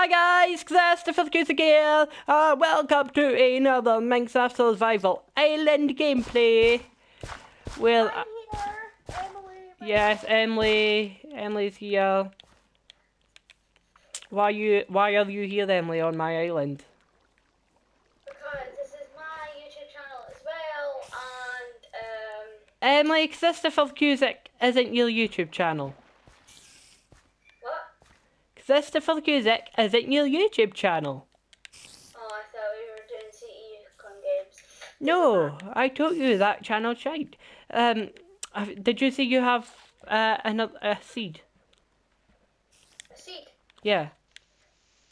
Hi guys, Cusick here. Uh, welcome to another Minecraft Survival Island gameplay. Well, uh, Emily. yes, Emily, Emily's here. Why you? Why are you here, Emily, on my island? Because this is my YouTube channel as well, and um, Emily, Cusick isn't your YouTube channel. What? Christopher Cusick isn't your YouTube channel. Oh, I thought we were doing CE con games. No, I told you that channel shite. Um, did you see you have uh, another a seed? A seed? Yeah.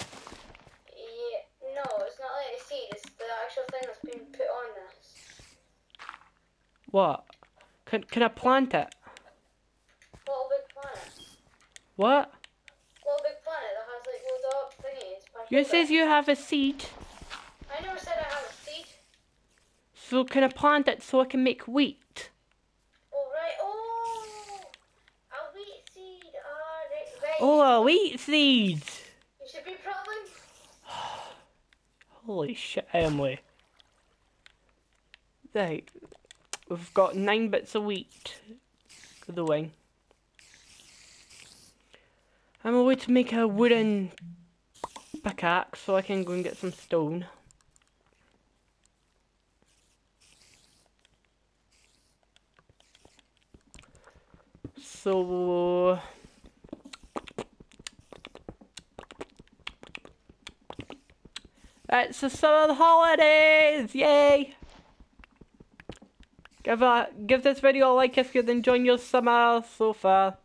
Yeah. No, it's not like a seed. It's the actual thing that's been put on this. What? Can can I plant it? Little big planet. What? Little big planet that has like loads of thingies. packed You says you have a seed. I never said I have a seed. So can I plant it so I can make wheat? Oh right. Oh, a wheat seed. Right. Oh, a wheat seed! You should be proud. Holy shit, Emily. Right. We've got nine bits of wheat going. I'm away to make a wooden pickaxe so I can go and get some stone. So it's the summer holidays! Yay! Give a give this video a like if you're enjoying your summer so far.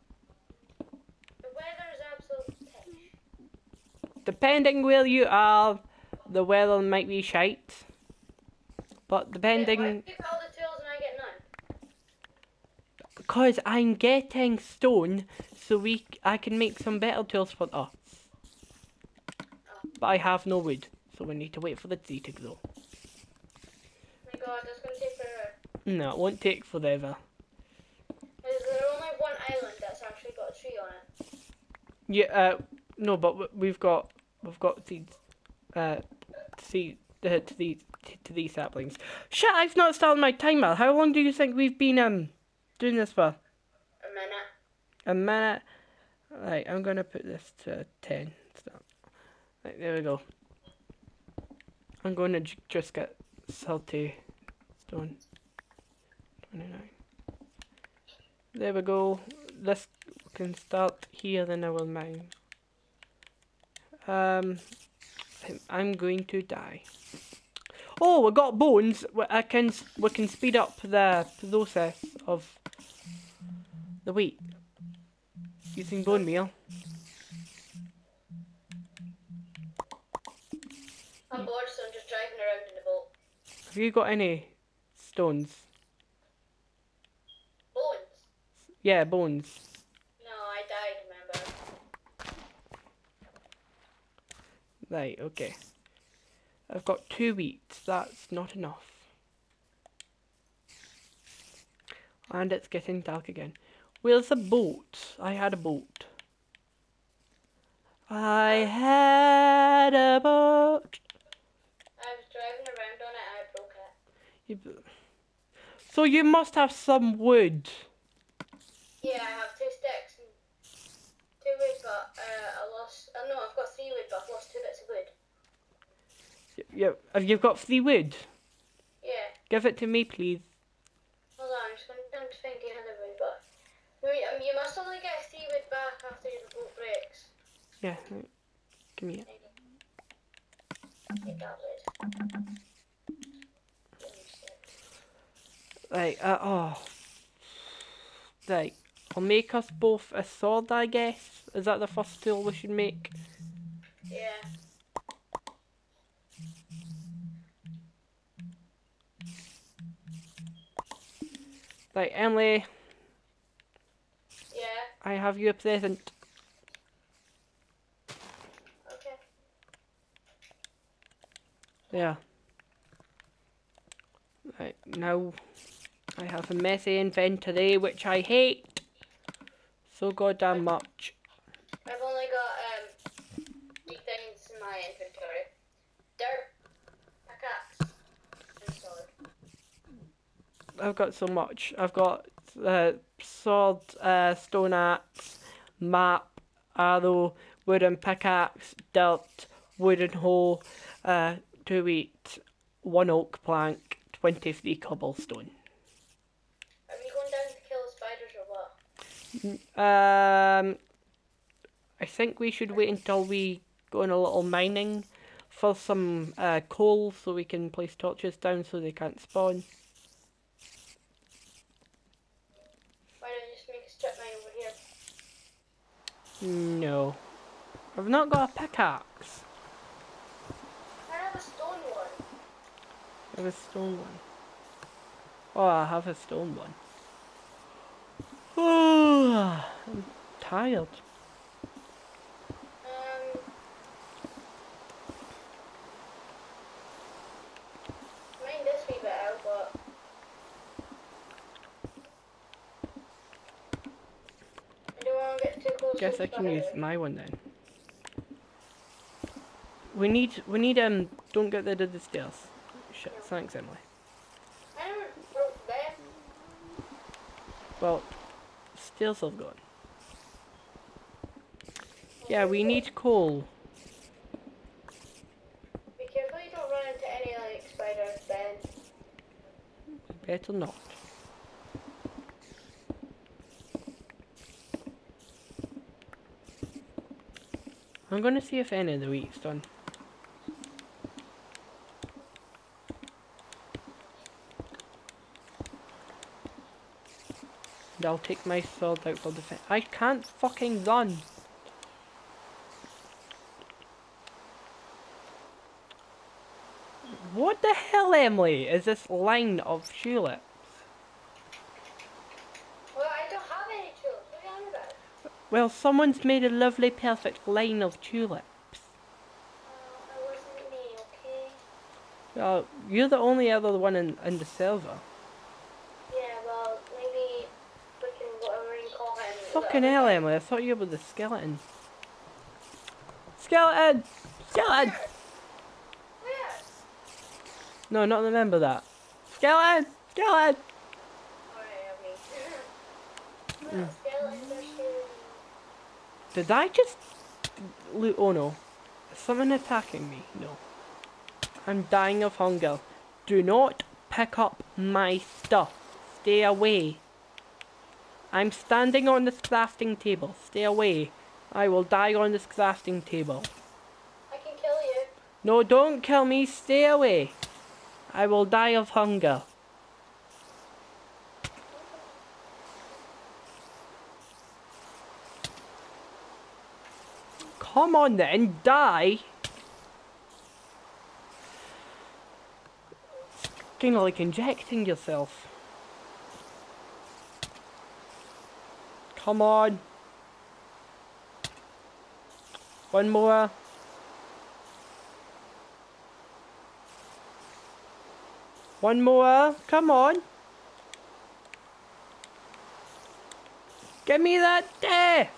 The weather is absolute pish. Depending where you are, the weather might be shite. But Why depending pick all the tools and I get none? because I'm getting stone so we I can make some better tools for us. But I have no wood, so we need to wait for the tree to grow. my god, that's gonna take forever. No, it won't take forever. Is there only one island that's actually got a tree on it? Yeah, uh, no, but we've got we've got these uh see uh, to these to these saplings. Shit! I've not started my timer. How long do you think we've been um doing this for? A minute. A minute. Right, I'm gonna put this to ten. Stop. Right, there we go. I'm gonna j- just get salty stone. Twenty nine. There we go. This can start here in our mine. Um, I'm- going to die. Oh, we got bones. We- I can we can speed up the process of the wheat using bone meal. I'm bored, so I'm just driving around in the boat. Have you got any stones? Bones? Yeah, bones. No, I died, remember? Right, okay. I've got two wheat. That's not enough. And it's getting dark again. Where's the boat? I had a boat. I had a boat. I was driving around on it and I broke it. You b- So you must have some wood. Yeah, I have two sticks two wood, but uh, I lost. Uh, no, I've got three wood, but I've lost two bits of wood. Yeah, have you got three wood? Yeah. Give it to me, please. Hold on, I'm just going to find the other wood, but. Um, you must only get three wood back after your boat breaks. Yeah, right. give me it. Take that wood. Right, uh, oh. Right, I'll make us both a sword, I guess. Is that the first tool we should make? Yeah. Right, Emily, Yeah. I have you a present. Okay. There. Right, now I have a messy inventory, which I hate so goddamn much. I've only got um, three things in my inventory. Dirt, pickaxe. I've got so much. I've got uh, sword, uh, stone axe, map, arrow, wooden pickaxe, dirt, wooden hoe, uh, two wheat, one oak plank, 23 cobblestone. Um, I think we should wait until we go on a little mining for some uh, coal so we can place torches down so they can't spawn. Why don't you just make a strip mine over here? No. I've not got a pickaxe. I have a stone one. I have a stone one. Oh, I have a stone one. Oh, I'm tired. Um. This out, but I don't want to get too close. Guess I can use my one then. We need, we need, um, don't get rid of the stairs. Shit, thanks Emily. I never broke them. Well, stairs are gone. Yeah, we need coal. Be careful you don't run into any like spiders, Ben. Better not. I'm gonna see if any of the wheat's done. And I'll take my sword out for defense. I can't fucking run. What the hell, Emily, is this line of tulips? Well, I don't have any tools. What are you on about? Well, someone's made a lovely, perfect line of tulips. Uh, it wasn't me, okay? Well, you're the only other one in, in the server. Fucking hell. Emily, I thought you were the skeleton. Skeleton! Skeleton! No, not remember that. Skeleton! Skeleton! Mm. mean. Skeletons are scary. Did I just loot? Oh no. Is someone attacking me? No. I'm dying of hunger. Do not pick up my stuff. Stay away. I'm standing on this crafting table. Stay away. I will die on this crafting table. I can kill you. No, don't kill me. Stay away. I will die of hunger. Come on then, die. Kind of like injecting yourself. Come on. One more. One more. Come on. Give me that death.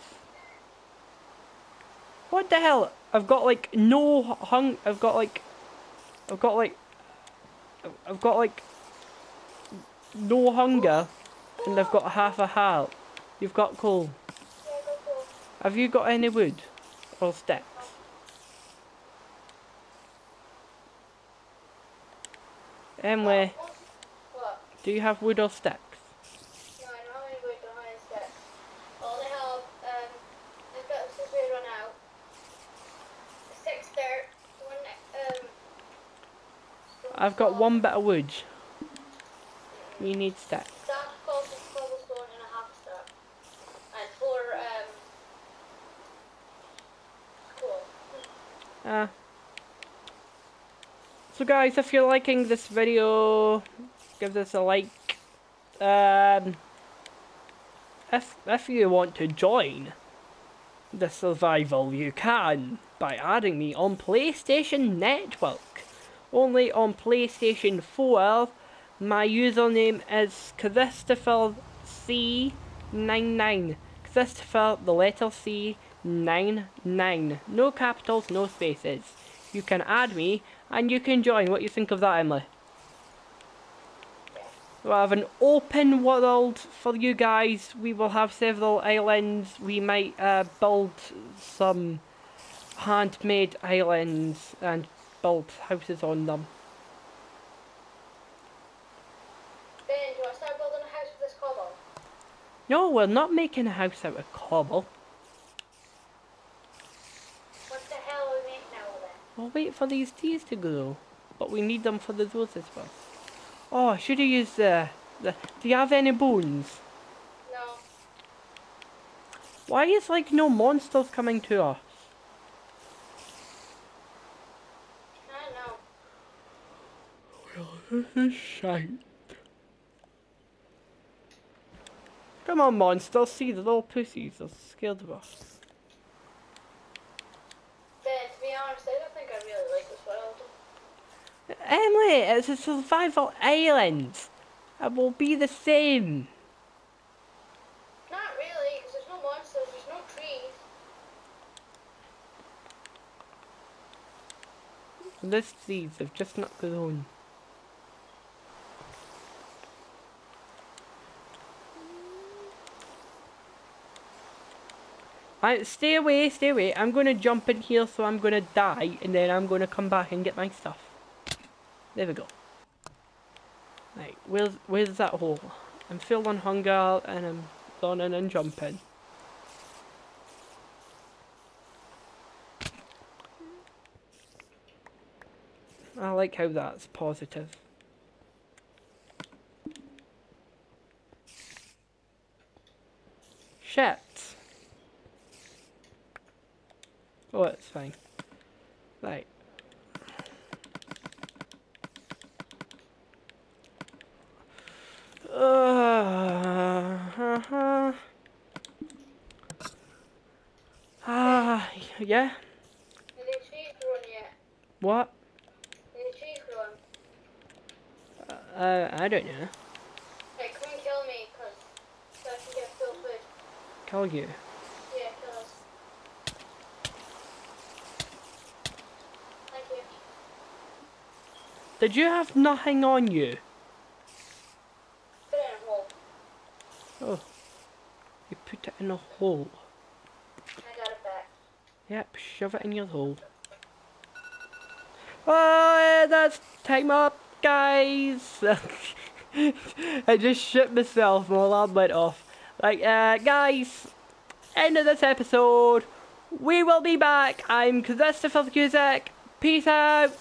What the hell? I've got like no hung. I've got like. I've got like. I've got like. No hunger. And I've got half a heart. You've got coal. Have you got any wood? Or sticks? Emily, do you have wood or sticks? Steps. I've got one. I've got one bit of wood. We need sticks. Stack cobble- cobblestone and a half a stack. And four, um. Cool. Uh, so guys, if you're liking this video, give this a like. Um, if if you want to join the survival, you can by adding me on PlayStation Network. Only on PlayStation 4. My username is Christopher C99. Christopher, the letter C, 99. No capitals, no spaces. You can add me and you can join. What do you think of that, Emily? We'll have an open world for you guys. We will have several islands. We might uh, build some handmade islands and build houses on them. Ben, do I start building a house with this cobble? No, we're not making a house out of cobble. What the hell are we making We'll wait for these trees to grow. But we need them for the doors as well. Oh, I should have used the, the... Do you have any bones? No. Why is like no monsters coming to us? I don't know. This is shite. Come on, monsters. See the little pussies are scared of us. Ben, to be honest, I don't think I really like this world. Emily, it's a survival island. It will be the same. Not really, because there's no monsters, there's no trees. These trees have just not grown. Stay away, stay away. I'm gonna jump in here so I'm gonna die and then I'm gonna come back and get my stuff. There we go. Right, where's where's that hole? I'm feeling hunger and I'm running and jumping. I like how that's positive. Shit. Oh, it's fine. Right. Uh, uh, Ah, yeah. Are the trees grown yet? What? Are the trees grown? Uh, I don't know. Hey, come and kill me, cause so I can get full food. Kill you. Yeah, kill us. Thank you. Did you have nothing on you? Put it in a hole. Oh. You put it in a hole. I got it back. Yep, shove it in your hole. Oh, that's time up, guys. I just shit myself. My alarm went off. Like, uh, guys, end of this episode. We will be back. I'm Christopher Cusick. Peace out.